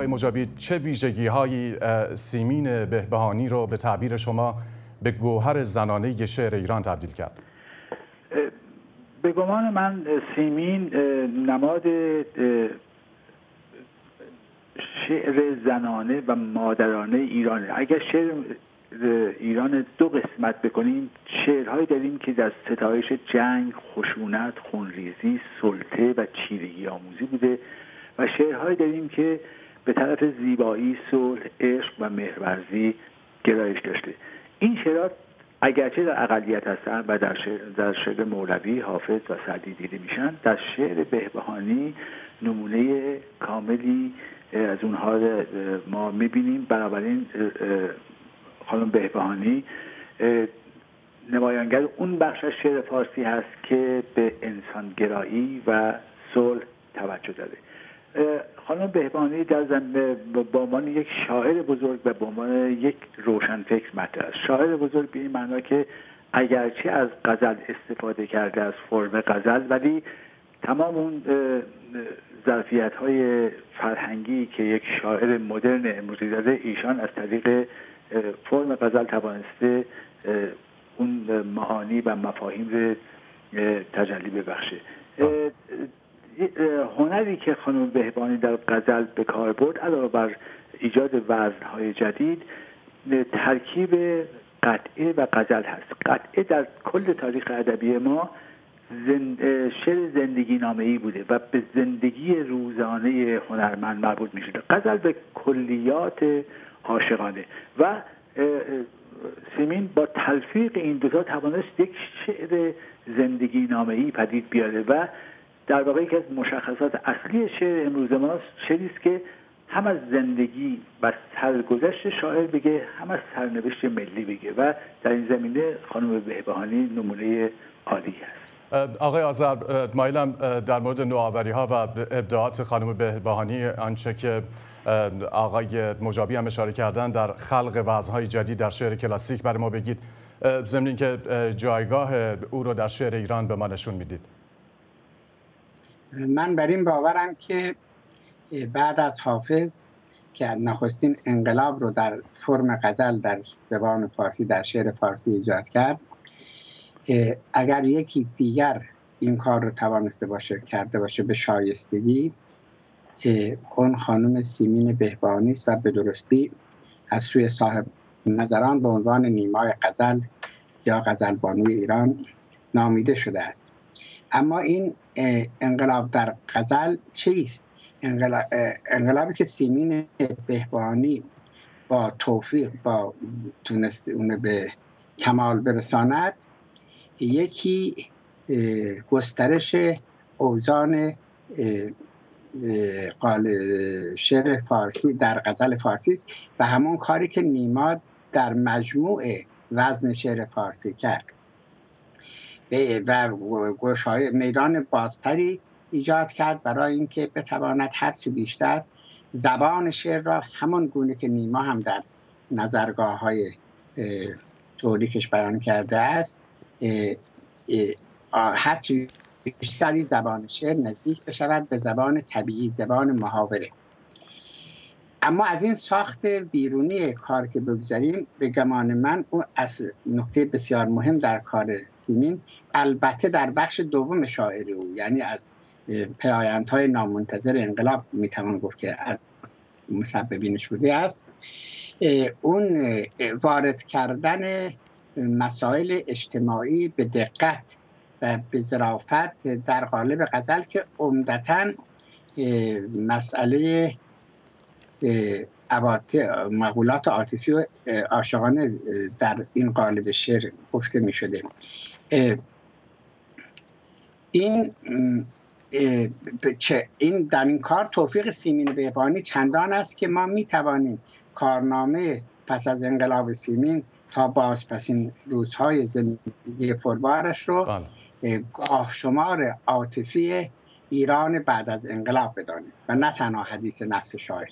آقای مجابی چه ویژگی های سیمین بهبهانی رو به تعبیر شما به گوهر زنانه شعر ایران تبدیل کرد؟ به گمان من سیمین نماد شعر زنانه و مادرانه ایرانه. اگر شعر ایران دو قسمت بکنیم شعرهایی داریم که در ستایش جنگ خشونت خونریزی سلطه و چیرگی آموزی بوده و شعرهایی داریم که به طرف زیبایی صلح عشق و مهرورزی گرایش داشته. این شعرها اگرچه در اقلیت هستن و در شعر, در شعر مولوی حافظ و سعدی دیده میشن در شعر بهبهانی نمونه کاملی از اونها ما می‌بینیم. بنابراین خانم بهبهانی نمایانگر اون بخش از شعر فارسی هست که به انسانگرایی و صلح توجه داره. خانم بهبانی در به عنوان یک شاعر بزرگ و به عنوان یک روشنفکر مطرح است. شاعر بزرگ به این معنا که اگرچه از غزل استفاده کرده از فرم غزل ولی تمام اون ظرفیت های فرهنگی که یک شاعر مدرن امروزی داره ایشان از طریق فرم غزل توانسته اون معانی و مفاهیم رو تجلی ببخشه. هنری که خانم بهبانی در غزل به کار برد علاوه بر ایجاد وزنهای جدید ترکیب قطعه و غزل هست. قطعه در کل تاریخ ادبی ما زند... شعر زندگی نامه ای بوده و به زندگی روزانه هنرمند مربوط می شده غزل به کلیات عاشقانه و سیمین با تلفیق این دوتا توانست یک شعر زندگی نامه ای پدید بیاره و در واقع یکی از مشخصات اصلی شعر امروز ماست شعری است که هم از زندگی و سرگذشت شاعر بگه هم از سرنوشت ملی بگه و در این زمینه خانم بهبهانی نمونه عالی است. آقای آذر مایلم در مورد نوآوری ها و ابداعات خانم بهبهانی آنچه که آقای مجابی هم اشاره کردن در خلق وزنهای جدید در شعر کلاسیک برای ما بگید. ضمن که جایگاه او رو در شعر ایران به ما نشون می‌دید. من بر این باورم که بعد از حافظ که نخستین انقلاب رو در فرم غزل در زبان فارسی در شعر فارسی ایجاد کرد اگر یکی دیگر این کار رو توانسته باشه کرده باشه به شایستگی اون خانم سیمین بهبانی است و به درستی از سوی صاحب نظران به عنوان نیمای غزل یا غزل بانوی ایران نامیده شده است. اما این انقلاب در غزل چیست؟ انقلاب، انقلابی که سیمین بهبانی با توفیق با تونست اون به کمال برساند یکی گسترش اوزان شعر فارسی در غزل فارسی است و همون کاری که نیما در مجموع وزن شعر فارسی کرد. و گوشای میدان بازتری ایجاد کرد برای اینکه بتواند هر چی بیشتر زبان شعر را همان گونه که نیما هم در نظرگاه های توریکش بیان کرده است هرچی بیشتری زبان شعر نزدیک بشود به زبان طبیعی زبان محاوره. اما از این ساخت بیرونی کار که بگذاریم به گمان من اون از نکته بسیار مهم در کار سیمین البته در بخش دوم شاعری او یعنی از پیایندهای نامنتظر انقلاب می‌توان گفت که از مسببینش بوده است. اون وارد کردن مسائل اجتماعی به دقت و به ظرافت در قالب غزل که عمدتا مسئله مقولات عاطفی و عاشقانه در این قالب شعر گفته می شده این این در این کار توفیق سیمین بهبانی چندان است که ما می توانیم کارنامه پس از انقلاب سیمین تا باز پس این روزهای زندگی پربارش رو بله. گاه شمار عاطفی ایران بعد از انقلاب بدانیم و نه تنها حدیث نفس شاعر